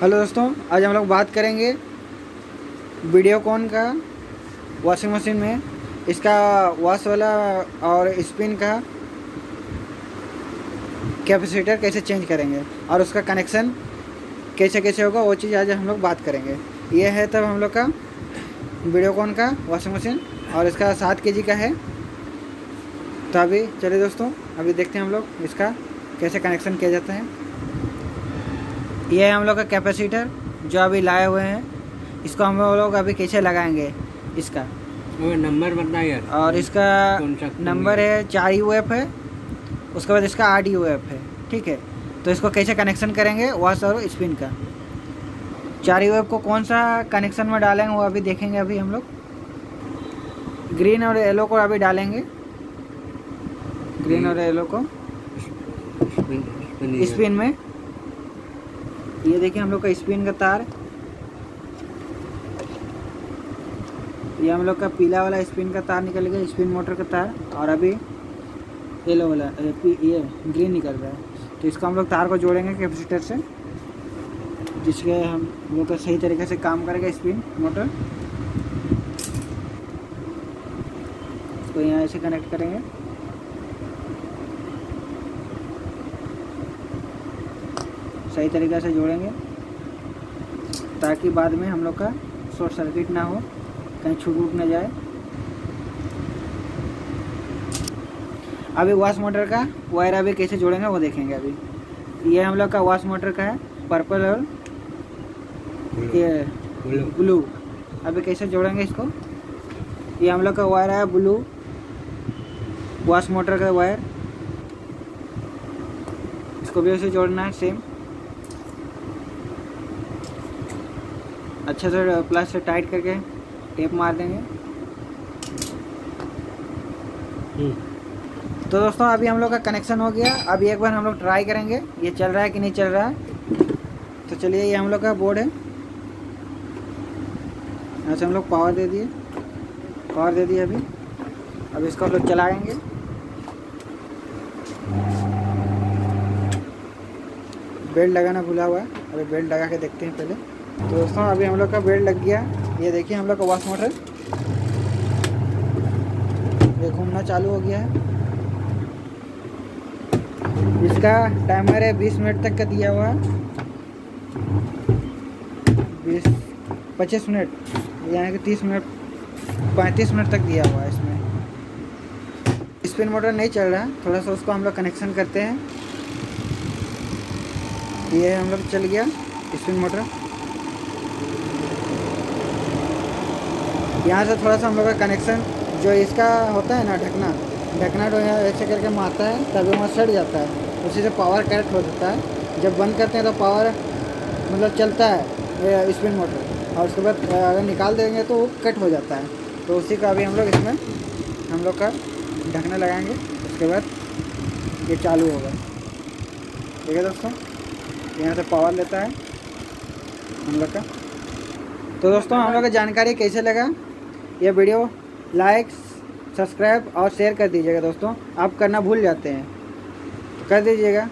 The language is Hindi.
हेलो दोस्तों, आज हम लोग बात करेंगे वीडियोकॉन का वॉशिंग मशीन में। इसका वॉश वाला और स्पिन का कैपेसिटर कैसे चेंज करेंगे और उसका कनेक्शन कैसे कैसे होगा, वो चीज़ आज हम लोग बात करेंगे। ये है तब हम लोग का वीडियोकॉन का वॉशिंग मशीन और इसका सात के का है। तो अभी चलिए दोस्तों, अभी देखते हैं हम लोग इसका कैसे कनेक्शन किया जाता है। ये है हम लोग का कैपेसिटर जो अभी लाए हुए हैं। इसको हम लोग अभी कैसे लगाएँगे? इसका। नंबर बता यार। और इसका नंबर है? चार यू एफ़ है। उसके बाद इसका आठ यू एफ़ है। ठीक है? तो इसको कैसे कनेक्शन करेंगे? वॉश और स्पिन का। चार यू एफ़ को कौन सा कनेक्शन में डालेंगे वो अभी देखेंगे अभी हम लोग। ग्रीन और येलो को अभी डालेंगे। ग्रीन और येलो को। स्पिन में। ये देखिए हम लोग का स्पिन का तार। ये हम लोग का पीला वाला स्पिन का तार निकल गया, स्पिन मोटर का तार। और अभी येलो वाला, ये ग्रीन निकल रहा है। तो इसको हम लोग तार को जोड़ेंगे कैपेसिटर से, जिसके हम लोग का सही तरीके से काम करेगा स्पिन मोटर। इसको यहाँ ऐसे कनेक्ट करेंगे। सही तरीके से जोड़ेंगे ताकि बाद में हम लोग का शॉर्ट सर्किट ना हो कहीं छूट उट ना जाए। अभी वॉश मोटर का वायर अभी कैसे जोड़ेंगे वो देखेंगे अभी। ये हम लोग का वॉश मोटर का है पर्पल और ये ब्लू। अभी कैसे जोड़ेंगे इसको? ये हम लोग का वायर है ब्लू। वाश मोटर का वायर। इसको भी ऐसे जोड़ना है सेम अच्छे से प्लस से टाइट करके टेप मार देंगे। हम्म। तो दोस्तों अभी हम लोग का कनेक्शन हो गया। अभी एक बार हम लोग ट्राई करेंगे ये चल रहा है कि नहीं चल रहा है। तो चलिए ये हम लोग का बोर्ड है। से हम लोग पावर दे दिए। पावर दे दिए अभी। अब इसको हम लोग चलाएँगे। बेल्ट लगाना भूला हुआ है। अभी बेल्ट लगा के देखते हैं पहले। तो दोस्तों, अभी हम लोग का बेल्ट लग गया। ये देखिए हम लोग का वॉश मोटर ये घूमना चालू हो गया है। इसका टाइमर है बीस मिनट तक का दिया हुआ। बीस, पच्चीस मिनट, यानी कि तीस मिनट, पैंतीस मिनट तक दिया हुआ है इसमें। स्पिन मोटर नहीं चल रहा, थोड़ा सा उसको हम लोग कनेक्शन करते हैं। ये हम लोग चल गया, स्पिन मोटर। यहाँ से थोड़ा सा हम लोग का कनेक्शन जो इसका होता है ना ढकना ढकना जो यहाँ ऐसे करके मारता है, तभी वहाँ सड़ जाता है। उसी से पावर कट हो जाता है। जब बंद करते हैं तो पावर मतलब चलता है स्पिन मोटर और उसके बाद अगर निकाल देंगे तो वो कट हो जाता है। तो उसी का अभी हम लोग इसमें, हम लोग का ढकना लगाएँगे। उसके बाद ये चालू होगा। ठीक है दोस्तों? यहाँ से पावर लेता है। हम लोग का। तो दोस्तों, हम लोग का जानकारी कैसे लगा? ये वीडियो लाइक, सब्सक्राइब और शेयर कर दीजिएगा दोस्तों। आप करना भूल जाते हैं। तो कर दीजिएगा।